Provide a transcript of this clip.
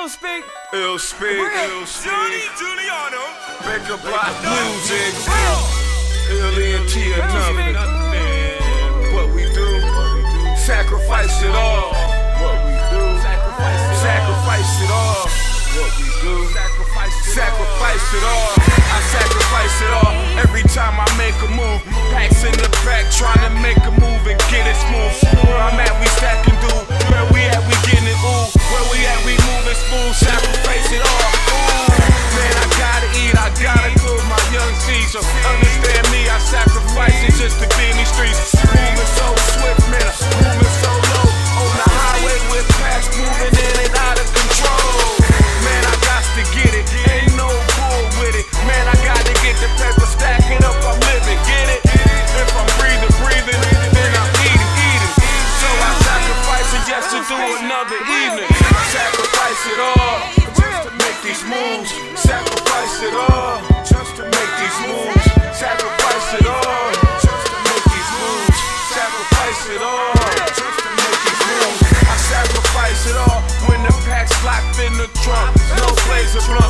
ill speak. Ill speak, ill Johnny speak. Giuliano. Baker block music. Ill ENT or nothing. What we do. Sacrifice it all. What we do. Sacrifice it all. What we do. Sacrifice it all. I sacrifice it all every time I make a move. Packs in the back, trying to young Understand me, I sacrifice it just to be in these streets. Moving so swift, man, moving so low. On the highway with packs moving in and out of control. Man, I got to get it, ain't no bull with it. Man, I got to get the paper, stack it up, I'm living, get it? If I'm breathing, breathing, then I'm eating, eating. So I sacrifice it just to do another evening. Sacrifice it all just to make these moves. Sacrifice it all sacrifice it all. I sacrifice it all when the pack's locked in the trunk. No blazer blunt.